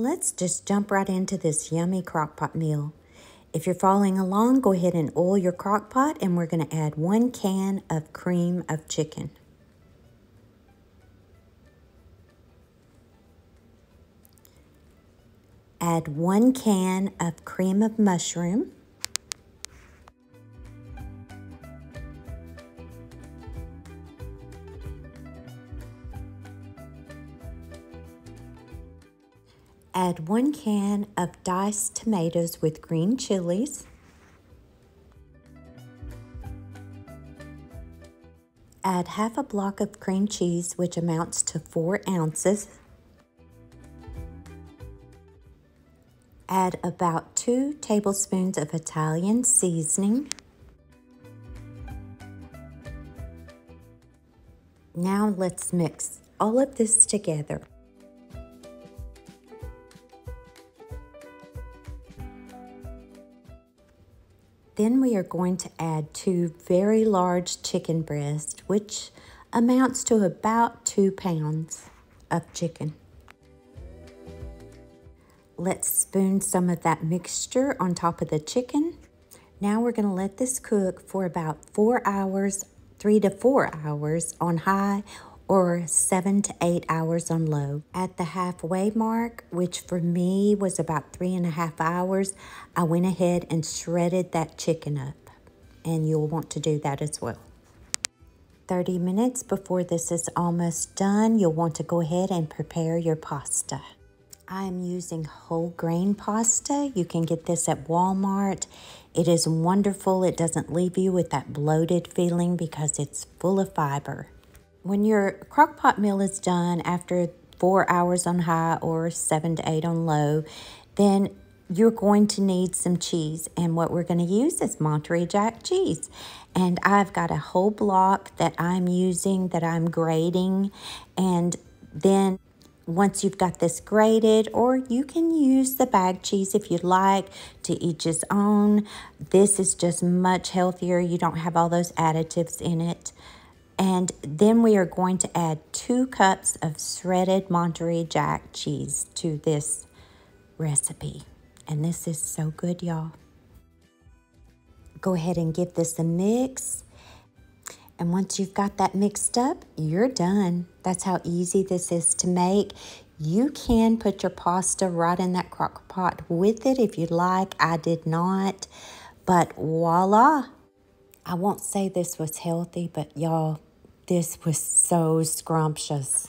Let's just jump right into this yummy crockpot meal. If you're following along, go ahead and oil your crockpot and we're going to add one can of cream of chicken. Add one can of cream of mushroom. Add one can of diced tomatoes with green chilies. Add half a block of cream cheese, which amounts to four ounces. Add about two tablespoons of Italian seasoning. Now let's mix all of this together. Then we are going to add two very large chicken breasts, which amounts to about two pounds of chicken. Let's spoon some of that mixture on top of the chicken. Now we're gonna let this cook for about four hours, three to four hours on high or seven to eight hours on low. At the halfway mark, which for me was about three and a half hours, I went ahead and shredded that chicken up. And you'll want to do that as well. 30 minutes before this is almost done, you'll want to go ahead and prepare your pasta. I'm using whole grain pasta. You can get this at Walmart. It is wonderful. It doesn't leave you with that bloated feeling because it's full of fiber. When your crock pot meal is done after four hours on high or seven to eight on low, then you're going to need some cheese. And what we're going to use is Monterey Jack cheese. And I've got a whole block that I'm using that I'm grating. And then once you've got this grated, or you can use the bag cheese if you'd like, to each his own. This is just much healthier. You don't have all those additives in it. And then we are going to add two cups of shredded Monterey Jack cheese to this recipe. And this is so good, y'all. Go ahead and give this a mix. And once you've got that mixed up, you're done. That's how easy this is to make. You can put your pasta right in that crock pot with it if you'd like. I did not. But voila. I won't say this was healthy, but y'all, this was so scrumptious.